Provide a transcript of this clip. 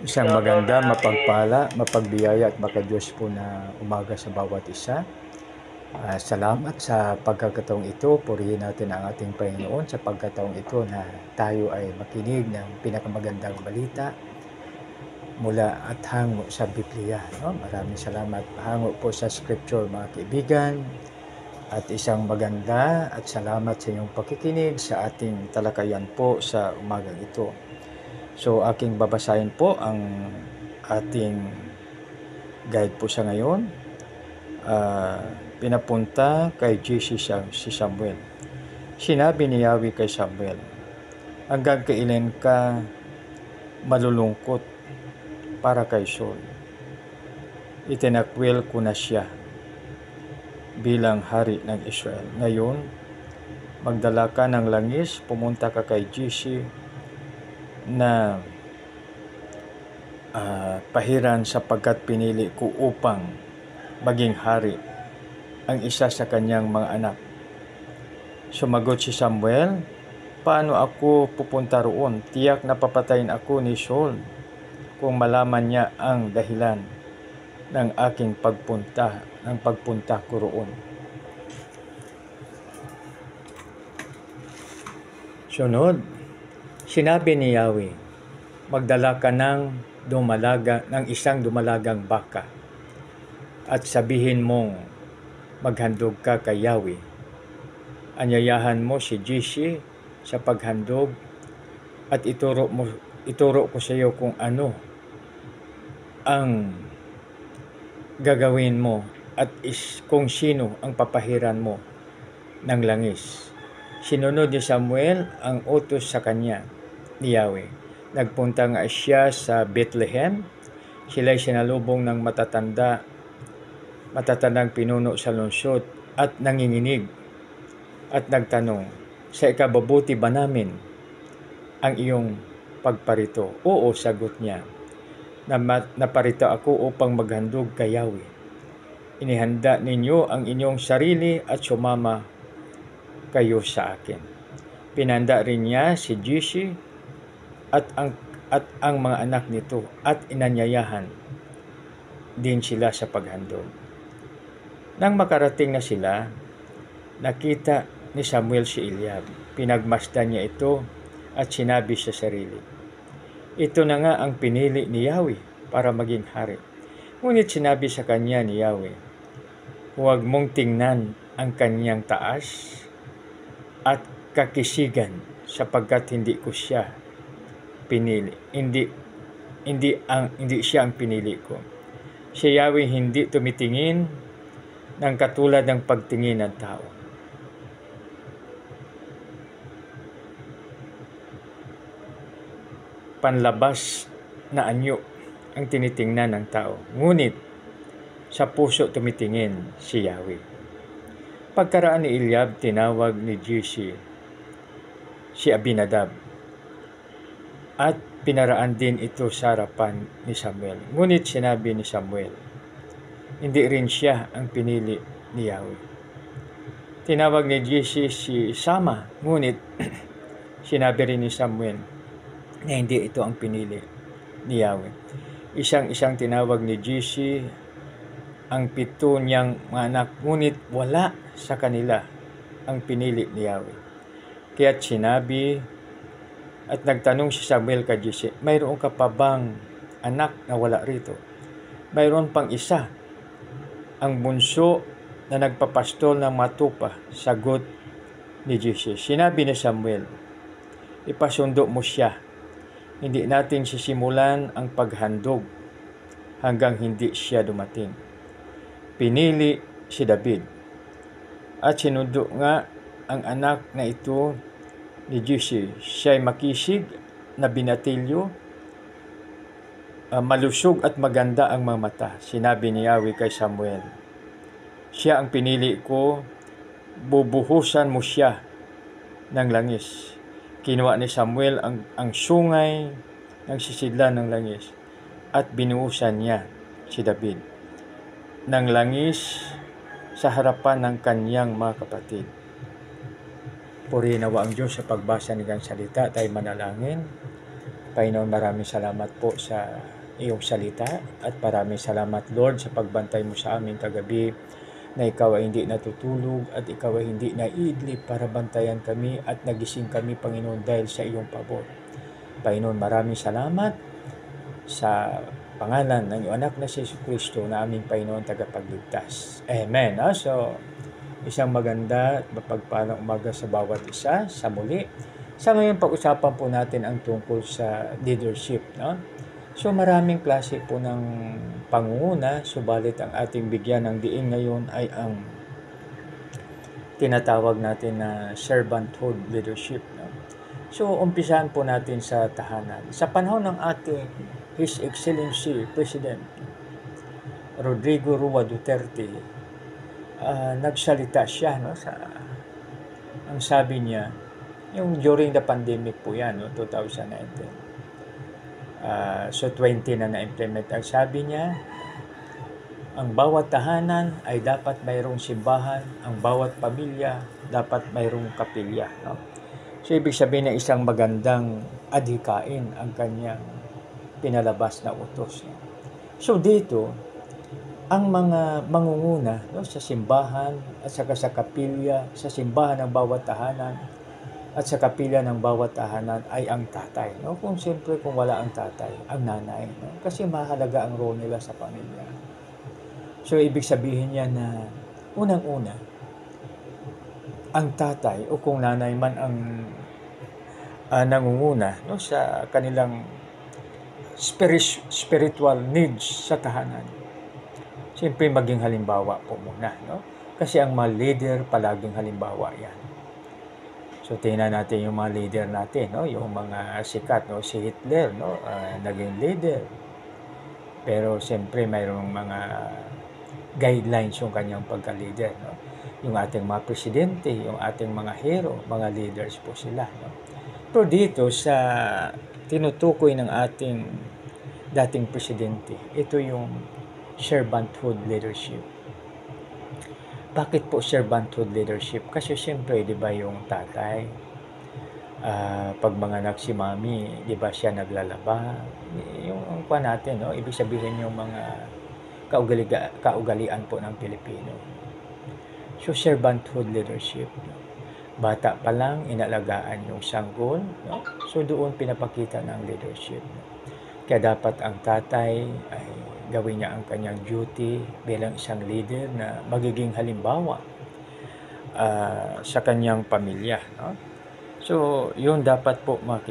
Isang maganda, mapagpala, mapagbiyaya at makadiyos po na umaga sa bawat isa. Uh, salamat sa pagkakataong ito. Purihin natin ang ating Panginoon sa pagkataong ito na tayo ay makinig ng pinakamagandang balita mula at hango sa Biblia. No? Maraming salamat. Hango po sa Scripture mga kaibigan. At isang maganda at salamat sa inyong pakikinig sa ating talakayan po sa umagang ito. So aking babasahin po ang ating guide po sa ngayon. Uh, pinapunta kay JC si Samuel. Sinabi ni Yahweh kay Samuel, hanggang kailan ka malulungkot para kay Saul. Itinakwil ko na siya bilang hari ng Israel. Ngayon, magdala ka ng langis, pumunta ka kay JC na uh, pahiran sapagkat pinili ko upang maging hari ang isa sa kanyang mga anak. Sumagot si Samuel, Paano ako pupunta roon? Tiyak na papatayin ako ni Saul kung malaman niya ang dahilan ng aking pagpunta, ng pagpunta ko roon. Sunod, Sinabi ni Yahweh, magdala ka ng dumalaga ng isang dumalagang baka at sabihin mong maghandog ka kay Yahweh. Anyayahan mo si Jishi sa paghandog at ituro mo ituro ko sa iyo kung ano ang gagawin mo at is kung sino ang papahiran mo ng langis. Sinunod ni Samuel ang utos sa kanya ni Yahweh. Nagpunta nga siya sa Bethlehem. Sila'y sinalubong ng matatanda, matatandang pinuno sa lungsod at nanginginig at nagtanong, sa ikababuti ba namin ang iyong pagparito? Oo, sagot niya. Naparito ako upang maghandog kay Yahweh. Inihanda ninyo ang inyong sarili at sumama kayo sa akin. Pinanda rin niya si Jishi at ang at ang mga anak nito at inanyayahan din sila sa paghandog. Nang makarating na sila, nakita ni Samuel si Eliab. Pinagmasdan niya ito at sinabi sa sarili, Ito na nga ang pinili ni Yahweh para maging hari. Ngunit sinabi sa kanya ni Yahweh, Huwag mong tingnan ang kanyang taas at kakisigan sapagkat hindi ko siya pinili. Hindi hindi ang hindi siya ang pinili ko. Si Yahweh hindi tumitingin ng katulad ng pagtingin ng tao. Panlabas na anyo ang tinitingnan ng tao. Ngunit sa puso tumitingin si Yahweh. Pagkaraan ni Eliab, tinawag ni Jesse si Abinadab at pinaraan din ito sa harapan ni Samuel. Ngunit sinabi ni Samuel, hindi rin siya ang pinili ni Yahweh. Tinawag ni Jesse si Sama, ngunit sinabi rin ni Samuel na hindi ito ang pinili ni Yahweh. Isang-isang tinawag ni Jesse ang pito niyang mga anak, ngunit wala sa kanila ang pinili ni Yahweh. Kaya't sinabi at nagtanong si Samuel kay Jesse, mayroon ka pa bang anak na wala rito? Mayroon pang isa, ang bunso na nagpapastol ng matupa, sagot ni Jesse. Sinabi ni Samuel, ipasundo mo siya. Hindi natin sisimulan ang paghandog hanggang hindi siya dumating. Pinili si David at sinundo nga ang anak na ito ni Jesse. Siya makisig na binatilyo, uh, malusog at maganda ang mga mata. Sinabi ni Yahweh kay Samuel, Siya ang pinili ko, bubuhusan mo siya ng langis. Kinuha ni Samuel ang, ang sungay ng sisidlan ng langis at binuhusan niya si David ng langis sa harapan ng kanyang mga kapatid. Purihin nawa ang Diyos sa pagbasa ng kanyang salita. Tayo manalangin. Panginoon, maraming salamat po sa iyong salita at maraming salamat Lord sa pagbantay mo sa amin kagabi na ikaw ay hindi natutulog at ikaw ay hindi naiidlip para bantayan kami at nagising kami Panginoon dahil sa iyong pabor. Panginoon, maraming salamat sa pangalan ng iyong anak na si Kristo na aming Panginoon tagapagligtas. Amen. Ah, so, isang maganda at mapagpalang umaga sa bawat isa sa muli. Sa ngayon, pag-usapan po natin ang tungkol sa leadership. No? So maraming klase po ng pangunguna, subalit ang ating bigyan ng diin ngayon ay ang tinatawag natin na servanthood leadership. No? So umpisahan po natin sa tahanan. Sa panahon ng ating His Excellency President Rodrigo Rua Duterte, uh, nagsalita siya no, sa ang sabi niya, yung during the pandemic po yan, no, 2019. Uh, so 20 na na-implement. Ang sabi niya, ang bawat tahanan ay dapat mayroong simbahan, ang bawat pamilya dapat mayroong kapilya. No? So ibig sabihin na isang magandang adhikain ang kanyang pinalabas na utos. No? So dito, ang mga mangunguna no, sa simbahan at saka sa kapilya, sa simbahan ng bawat tahanan at sa kapilya ng bawat tahanan ay ang tatay. No? Kung siyempre kung wala ang tatay, ang nanay. No? Kasi mahalaga ang role nila sa pamilya. So ibig sabihin niya na unang-una, ang tatay o kung nanay man ang uh, nangunguna no, sa kanilang spirit, spiritual needs sa tahanan Siyempre, maging halimbawa po muna, no? Kasi ang mga leader, palaging halimbawa yan. So, tingnan natin yung mga leader natin, no? Yung mga sikat, no? Si Hitler, no? Uh, naging leader. Pero, siyempre, mayroong mga guidelines yung kanyang pagka-leader, no? Yung ating mga presidente, yung ating mga hero, mga leaders po sila, no? Pero dito, sa tinutukoy ng ating dating presidente, ito yung servanthood leadership. Bakit po servanthood leadership? Kasi siyempre, di ba yung tatay, uh, pag manganak si mami, di ba siya naglalaba? Yung ang pa natin, no? ibig sabihin yung mga kaugaliga, kaugalian po ng Pilipino. So, servanthood leadership. Bata pa lang, inalagaan yung sanggol. No? So, doon pinapakita ng leadership. Kaya dapat ang tatay ay gawin niya ang kanyang duty bilang isang leader na magiging halimbawa uh, sa kanyang pamilya. No? So, yun dapat po mga